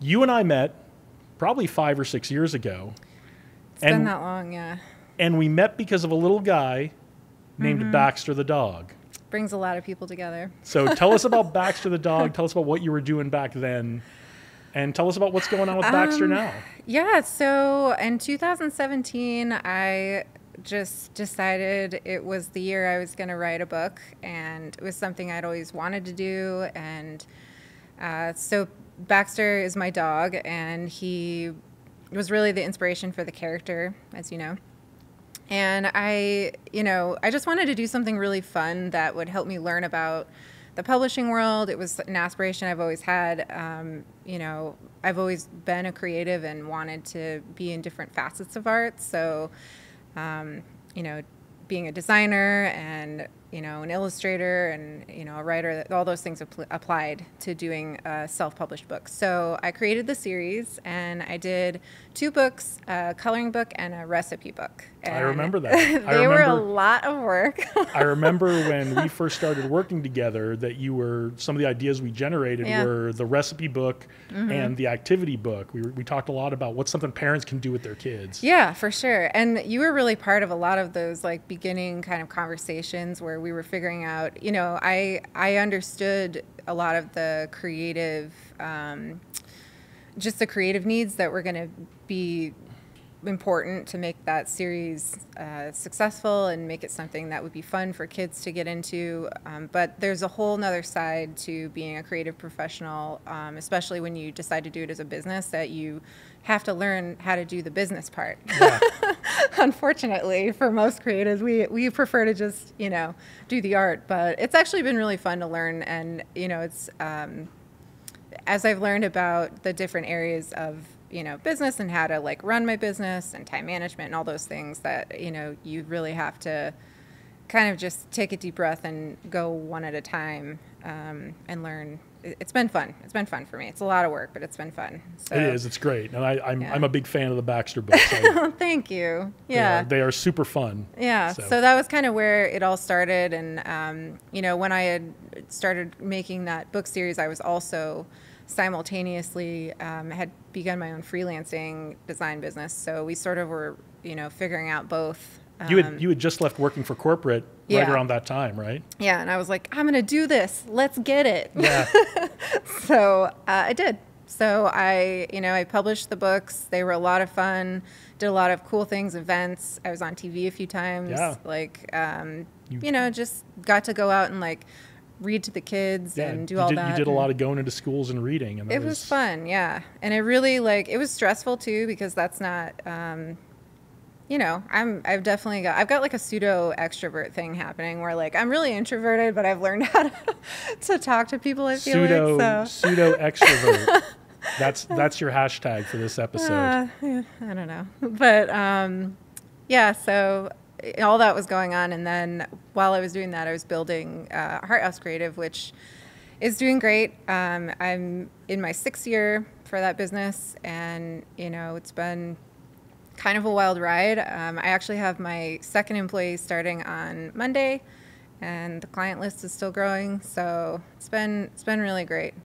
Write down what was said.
you and I met probably five or six years ago. It's been that long, yeah. And we met because of a little guy named Mm-hmm. Baxter the dog. Brings a lot of people together. So tell us about Baxter the dog. Tell us about what you were doing back then. And tell us about what's going on with Baxter Um, now. Yeah, so in 2017, I just decided it was the year I was going to write a book, and it was something I'd always wanted to do. And uh, so Baxter is my dog, and he was really the inspiration for the character, as you know. And I, you know, I just wanted to do something really fun that would help me learn about the publishing world. It was an aspiration I've always had. Um, you know, I've always been a creative and wanted to be in different facets of art. So, um, you know, being a designer and you know an illustrator and you know a writer all those things apl- applied to doing a self-published book so i created the series and i did two books a coloring book and a recipe book I remember that. they I were a lot of work I remember when we first started working together that you were some of the ideas we generated Yeah. Mm-hmm. were the recipe book and the activity book. We, we talked a lot about what's something parents can do with their kids. Yeah, for sure. And you were really part of a lot of those like beginning kind of conversations where we were figuring out, you know, I I understood a lot of the creative um, just the creative needs that were going to be important to make that series uh, successful and make it something that would be fun for kids to get into. Um, but there's a whole nother side to being a creative professional, um, especially when you decide to do it as a business, that you have to learn how to do the business part. Yeah. Unfortunately, for most creatives, we, we prefer to just, you know, do the art. But it's actually been really fun to learn. And, you know, it's, um, as I've learned about the different areas of you know business and how to like run my business and time management and all those things that you know you really have to kind of just take a deep breath and go one at a time um, and learn. It- It's been fun. It's been fun for me. It's a lot of work, but it's been fun. So. It is. It's great. And I, I'm, Yeah. I'm a big fan of the Baxter books. I- Thank you. they Yeah. are- They are super fun. Yeah, So- so. that was kind of where it all started. And, um, you know, when I had started making that book series, I was also simultaneously um, had begun my own freelancing design business. So we sort of were, you know, figuring out both. You um, had, you had just left working for corporate right Yeah. around that time, right? yeah, and I was like, I'm going to do this. Let's get it. Yeah. so uh, I did. So I, you know, I published the books. They were a lot of fun. Did a lot of cool things, events. I was on TV a few times. Yeah. Like, um, You- you, know, just got to go out and like read to the kids yeah. and do all did, that. You did a lot of going into schools and reading. And It was fun, yeah. And it really like it was stressful too because that's not. Um, you know, I'm I've definitely got I've got like a pseudo extrovert thing happening where like I'm really introverted, but I've learned how to, to talk to people. I feel Pseudo, like so. pseudo extrovert. that's, that's your hashtag for this episode. Uh, yeah, I don't know. But um, yeah, so all that was going on. And then while I was doing that, I was building uh, Hart House Creative, which is doing great. Um, I'm in my sixth year for that business. And, you know, it's been kind of a wild ride. Um, I actually have my second employee starting on Monday. And the client list is still growing, so it's been it's been really great.